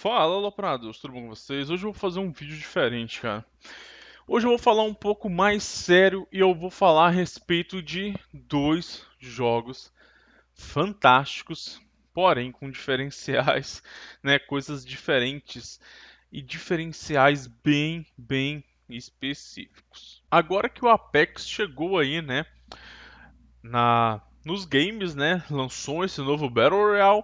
Fala, Loprados, tudo bom com vocês? Hoje eu vou fazer um vídeo diferente, cara. Hoje eu vou falar um pouco mais sério e eu vou falar a respeito de dois jogos fantásticos, porém com diferenciais, né, coisas diferentes e diferenciais bem, bem específicos. Agora que o Apex chegou aí, né, na nos games, né, lançou esse novo Battle Royale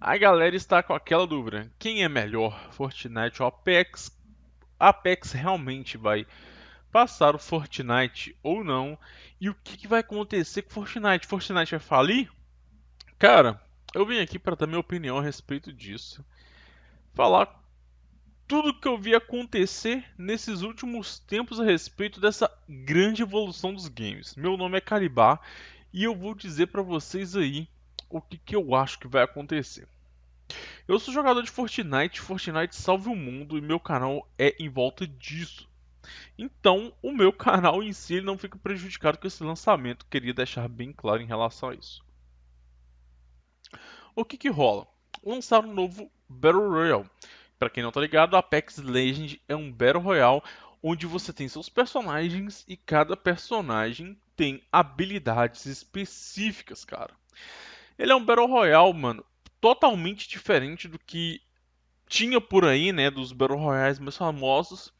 a galera está com aquela dúvida: quem é melhor, Fortnite ou Apex? Apex realmente vai passar o Fortnite ou não? E o que, que vai acontecer com Fortnite? Fortnite vai falir? Cara, eu vim aqui para dar minha opinião a respeito disso. Falar tudo que eu vi acontecer nesses últimos tempos a respeito dessa grande evolução dos games. Meu nome é Calibar e eu vou dizer para vocês aí o que, que eu acho que vai acontecer. Eu sou jogador de Fortnite, Fortnite salve o mundo e meu canal é em volta disso. Então, o meu canal em si não fica prejudicado com esse lançamento, queria deixar bem claro em relação a isso. O que que rola? Lançaram um novo Battle Royale. Para quem não tá ligado, Apex Legends é um Battle Royale onde você tem seus personagens e cada personagem tem habilidades específicas, cara. Ele é um Battle Royale, mano, totalmente diferente do que tinha por aí, né, dos Battle Royales mais famosos.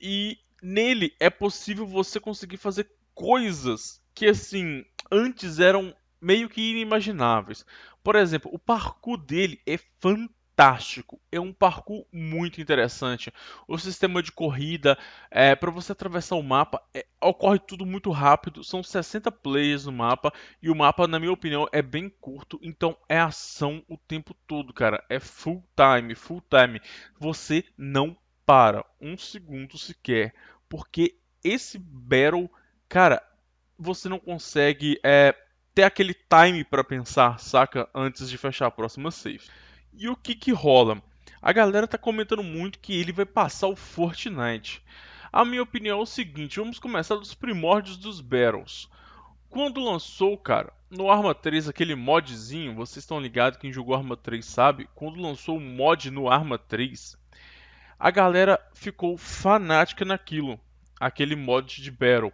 E nele é possível você conseguir fazer coisas que assim antes eram meio que inimagináveis. Por exemplo, o parkour dele é fantástico fantástico. É um parkour muito interessante. O sistema de corrida, é, para você atravessar o mapa, é, ocorre tudo muito rápido. São 60 players no mapa e o mapa, na minha opinião, é bem curto. Então é ação o tempo todo, cara. É full time, full time. Você não para um segundo sequer, porque esse battle, cara, você não consegue é, ter aquele time para pensar, saca? Antes de fechar a próxima save. E o que que rola? A galera tá comentando muito que ele vai passar o Fortnite. A minha opinião é o seguinte, vamos começar dos primórdios dos Battles. Quando lançou, cara, no Arma 3, aquele modzinho, vocês estão ligados, quem jogou Arma 3 sabe, quando lançou o mod no Arma 3, a galera ficou fanática naquilo, aquele mod de Battle.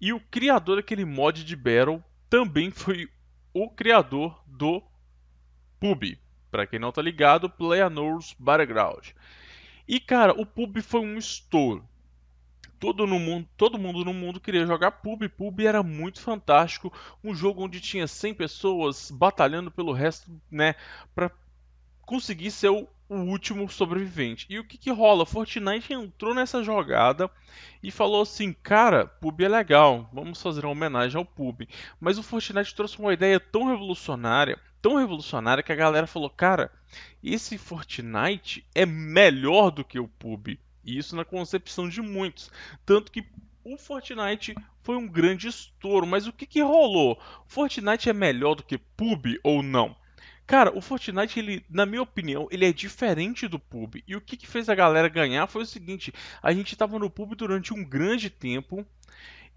E o criador daquele mod de Battle também foi o criador do PUB, para quem não tá ligado, PlayerUnknown's Battleground. E cara, o pub foi um estouro. Todo, no mundo, todo mundo no mundo queria jogar pub. Pub era muito fantástico. Um jogo onde tinha 100 pessoas batalhando pelo resto, né? Pra conseguir ser o, o último sobrevivente. E o que, que rola? Fortnite entrou nessa jogada e falou assim: Cara, pub é legal, vamos fazer uma homenagem ao pub. Mas o Fortnite trouxe uma ideia tão revolucionária tão revolucionária que a galera falou: cara, esse Fortnite é melhor do que o PUB. E isso na concepção de muitos. Tanto que o Fortnite foi um grande estouro. Mas o que, que rolou? Fortnite é melhor do que PUB ou não? Cara, o Fortnite, ele, na minha opinião, ele é diferente do PUB. E o que, que fez a galera ganhar foi o seguinte: a gente estava no PUB durante um grande tempo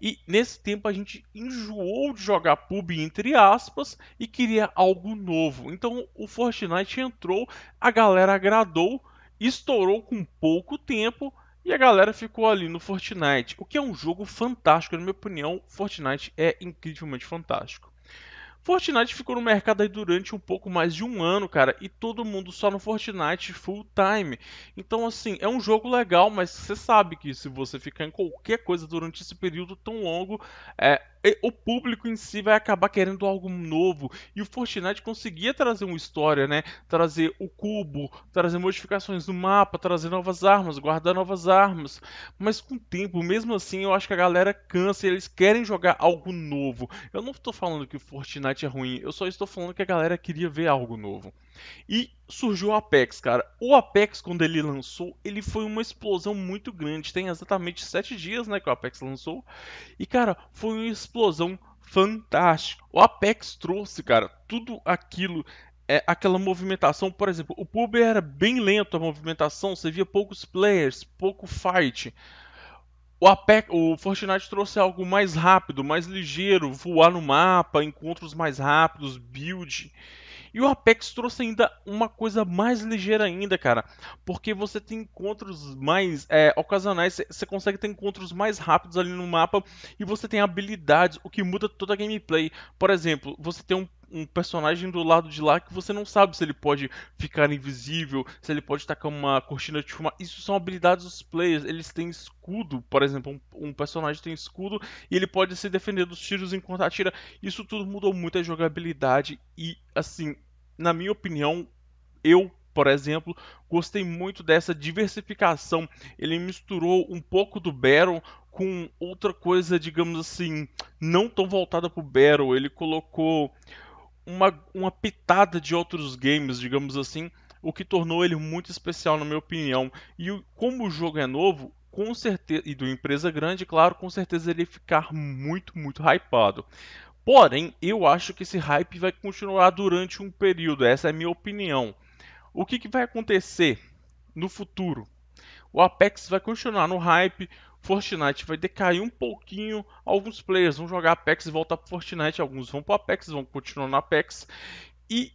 e nesse tempo a gente enjoou de jogar pub entre aspas e queria algo novo. Então o Fortnite entrou, a galera agradou, estourou com pouco tempo e a galera ficou ali no Fortnite. O que é um jogo fantástico, na minha opinião, Fortnite é incrivelmente fantástico. Fortnite ficou no mercado aí durante um pouco mais de um ano, cara, e todo mundo só no Fortnite full time. Então, assim, é um jogo legal, mas você sabe que se você ficar em qualquer coisa durante esse período tão longo, é, o público em si vai acabar querendo algo novo. E o Fortnite conseguia trazer uma história, né? Trazer o cubo, trazer modificações no mapa, trazer novas armas, guardar novas armas. Mas com o tempo, mesmo assim, eu acho que a galera cansa e eles querem jogar algo novo. Eu não estou falando que o Fortnite é ruim, eu só estou falando que a galera queria ver algo novo. E surgiu o Apex, cara. O Apex, quando ele lançou, ele foi uma explosão muito grande. Tem exatamente sete dias, né, que o Apex lançou. E, cara, foi uma explosão fantástica. O Apex trouxe, cara, tudo aquilo é, aquela movimentação, por exemplo, o pub era bem lento a movimentação, você via poucos players, pouco fight. O, Apex, o Fortnite trouxe algo mais rápido, mais ligeiro, voar no mapa, encontros mais rápidos, build. E o Apex trouxe ainda uma coisa mais ligeira ainda, cara, porque você tem encontros mais é, ocasionais, você consegue ter encontros mais rápidos ali no mapa. E você tem habilidades, o que muda toda a gameplay. Por exemplo, você tem um um personagem do lado de lá que você não sabe se ele pode ficar invisível, se ele pode tacar uma cortina de fumar. Isso são habilidades dos players. Eles têm escudo, por exemplo, um, um, personagem tem escudo e ele pode se defender dos tiros enquanto atira. Isso tudo mudou muito a jogabilidade e, assim, na minha opinião, eu por exemplo, gostei muito dessa diversificação. Ele misturou um pouco do Battle com outra coisa, digamos assim, não tão voltada para o Battle. Ele colocou uma, uma pitada de outros games, digamos assim, o que tornou ele muito especial, na minha opinião. E como o jogo é novo, com certeza, e do empresa grande, claro, com certeza ele ficar muito, muito hypado. Porém, eu acho que esse hype vai continuar durante um período, essa é a minha opinião. O que, que vai acontecer no futuro? O Apex vai continuar no hype, Fortnite vai decair um pouquinho. Alguns players vão jogar Apex e voltar para Fortnite, alguns vão para Apex, vão continuar no Apex. E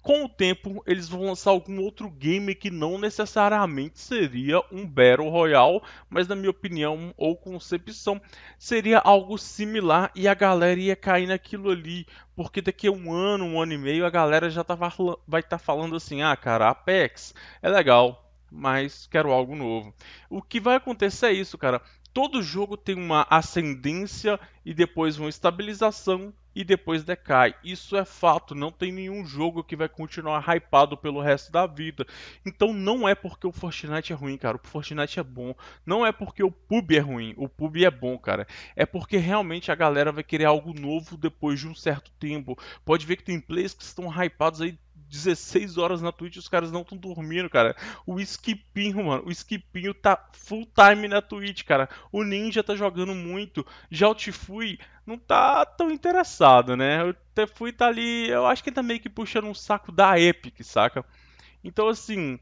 com o tempo eles vão lançar algum outro game que não necessariamente seria um Battle Royale, mas na minha opinião ou concepção seria algo similar e a galera ia cair naquilo ali, porque daqui a um ano, um ano e meio a galera já tava, vai estar tá falando assim, ah cara, Apex é legal, mas quero algo novo. O que vai acontecer é isso, cara. Todo jogo tem uma ascendência e depois uma estabilização e depois decai. Isso é fato, não tem nenhum jogo que vai continuar hypado pelo resto da vida. Então não é porque o Fortnite é ruim, cara. O Fortnite é bom. Não é porque o pub é ruim. O pub é bom, cara. É porque realmente a galera vai querer algo novo depois de um certo tempo. Pode ver que tem players que estão hypados aí 16 horas na Twitch os caras não estão dormindo, cara. O Skipinho, mano, o Skipinho tá full time na Twitch, cara. O Ninja tá jogando muito. Já o Tifui não tá tão interessado, né? O Tifui tá ali, eu acho que ele tá meio que puxando um saco da Epic, saca? Então, assim,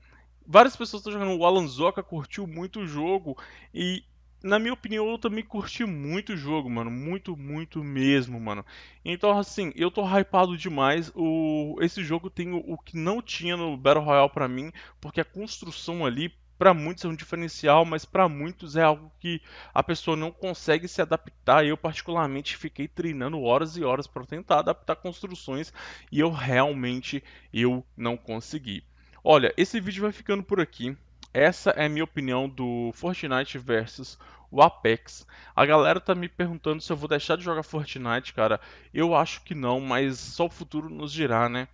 várias pessoas estão jogando. O Alan Zoka curtiu muito o jogo e na minha opinião, eu também curti muito o jogo, mano. Muito, muito mesmo, mano. Então, assim, eu tô hypado demais. O... Esse jogo tem o, o que não tinha no Battle Royale pra mim, porque a construção ali, para muitos é um diferencial, mas para muitos é algo que a pessoa não consegue se adaptar. Eu particularmente fiquei treinando horas e horas para tentar adaptar construções e eu realmente eu não consegui. Olha, esse vídeo vai ficando por aqui. Essa é a minha opinião do Fortnite versus o Apex. A galera tá me perguntando se eu vou deixar de jogar Fortnite, cara. Eu acho que não, mas só o futuro nos dirá, né?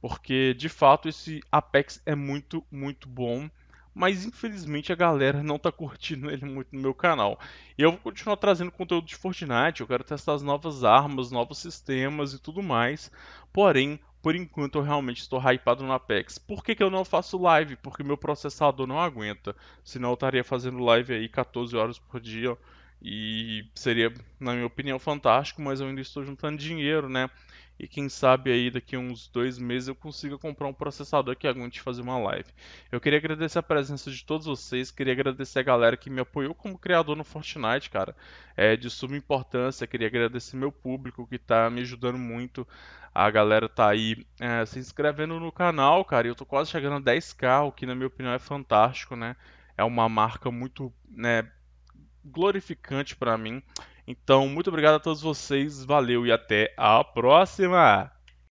Porque de fato esse Apex é muito, muito bom. Mas infelizmente a galera não tá curtindo ele muito no meu canal. E eu vou continuar trazendo conteúdo de Fortnite, eu quero testar as novas armas, novos sistemas e tudo mais. Porém, por enquanto eu realmente estou hypado no Apex. Por que, que eu não faço live? Porque meu processador não aguenta. Senão eu estaria fazendo live aí 14 horas por dia. E seria, na minha opinião, fantástico, mas eu ainda estou juntando dinheiro, né? E quem sabe aí daqui uns dois meses eu consiga comprar um processador que aguente fazer uma live. Eu queria agradecer a presença de todos vocês, queria agradecer a galera que me apoiou como criador no Fortnite, cara. É de suma importância, queria agradecer meu público que está me ajudando muito. A galera tá aí é, se inscrevendo no canal, cara. Eu tô quase chegando a 10k, o que na minha opinião é fantástico, né? É uma marca muito, né, glorificante para mim. Então, muito obrigado a todos vocês, valeu e até a próxima!